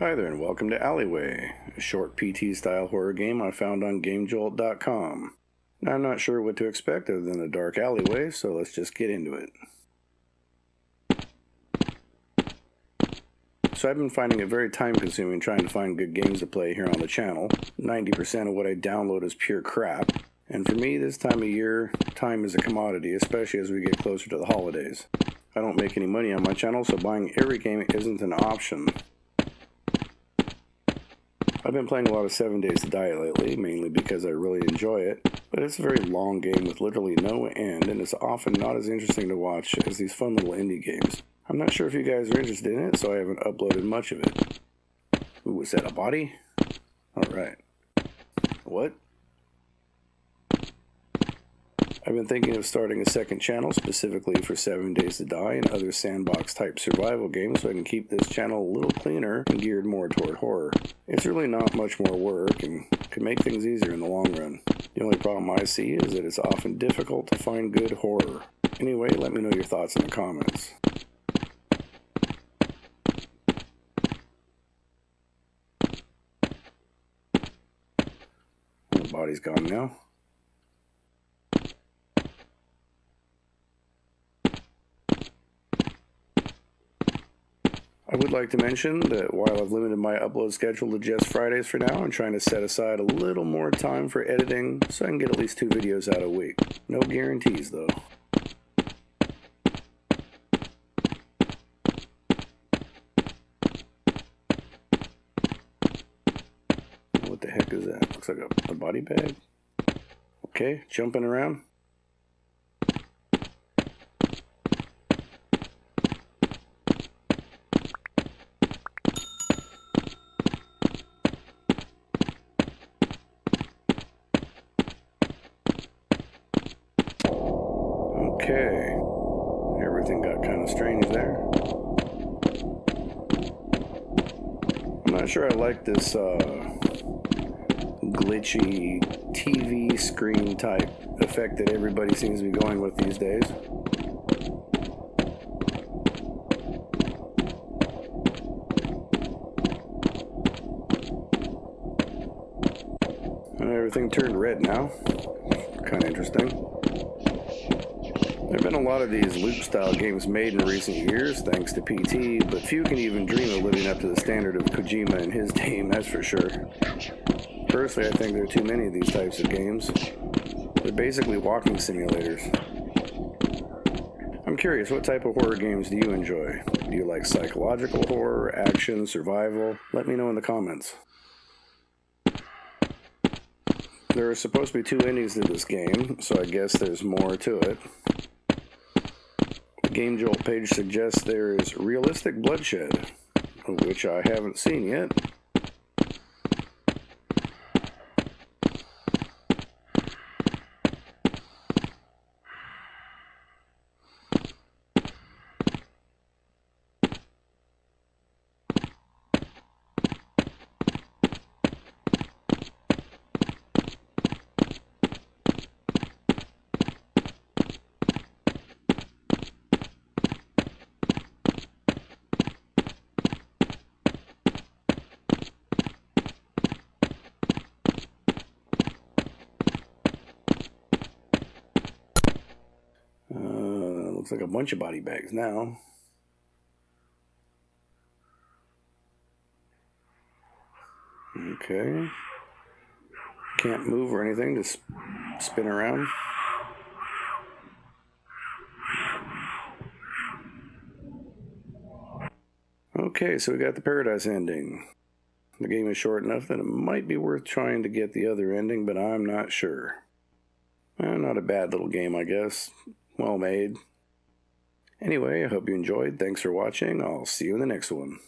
Hi there, and welcome to Alleyway, a short PT style horror game I found on GameJolt.com. Now, I'm not sure what to expect other than a dark alleyway, so let's just get into it. So, I've been finding it very time consuming trying to find good games to play here on the channel. 90% of what I download is pure crap, and for me, this time of year, time is a commodity, especially as we get closer to the holidays. I don't make any money on my channel, so buying every game isn't an option. I've been playing a lot of 7 Days to Die lately, mainly because I really enjoy it, but it's a very long game with literally no end, and it's often not as interesting to watch as these fun little indie games. I'm not sure if you guys are interested in it, so I haven't uploaded much of it. Ooh, was that a body? Alright. What? I've been thinking of starting a second channel specifically for 7 Days to Die and other sandbox type survival games so I can keep this channel a little cleaner and geared more toward horror. It's really not much more work and could make things easier in the long run. The only problem I see is that it's often difficult to find good horror. Anyway, let me know your thoughts in the comments. The body's gone now. I would like to mention that while I've limited my upload schedule to just Fridays for now, I'm trying to set aside a little more time for editing so I can get at least two videos out a week. No guarantees though. What the heck is that? Looks like a, a body bag. Okay, jumping around. Okay. Everything got kind of strange there. I'm not sure I like this uh, glitchy TV screen type effect that everybody seems to be going with these days. Everything turned red now. Kind of interesting. There have been a lot of these loop style games made in recent years, thanks to PT, but few can even dream of living up to the standard of Kojima and his team, that's for sure. Personally, I think there are too many of these types of games. They're basically walking simulators. I'm curious, what type of horror games do you enjoy? Do you like psychological horror, action, survival? Let me know in the comments. There are supposed to be two endings to this game, so I guess there's more to it. Game Jolt page suggests there is realistic bloodshed, which I haven't seen yet. Uh, looks like a bunch of body bags now. Okay. Can't move or anything, just spin around. Okay, so we got the paradise ending. The game is short enough that it might be worth trying to get the other ending, but I'm not sure. Eh, not a bad little game, I guess. Well made. Anyway, I hope you enjoyed. Thanks for watching. I'll see you in the next one.